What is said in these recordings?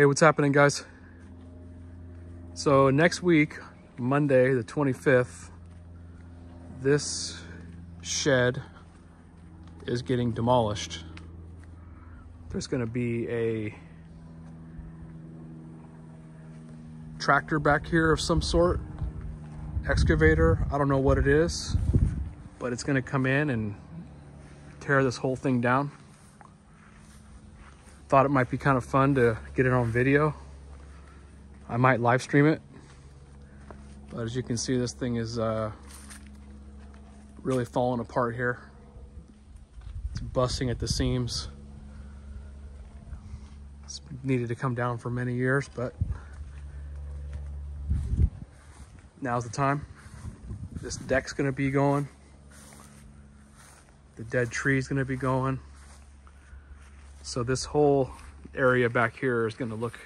Hey, what's happening guys? So next week, Monday the 25th, this shed is getting demolished. There's gonna be a tractor back here of some sort, excavator, I don't know what it is, but it's gonna come in and tear this whole thing down. Thought it might be kind of fun to get it on video. I might live stream it. But as you can see, this thing is uh, really falling apart here. It's busting at the seams. It's needed to come down for many years, but now's the time. This deck's gonna be going. The dead tree's gonna be going. So this whole area back here is gonna look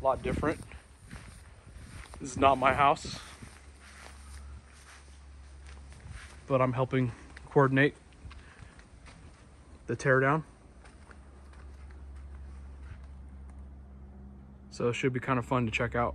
a lot different. This is not my house, but I'm helping coordinate the teardown. So it should be kind of fun to check out.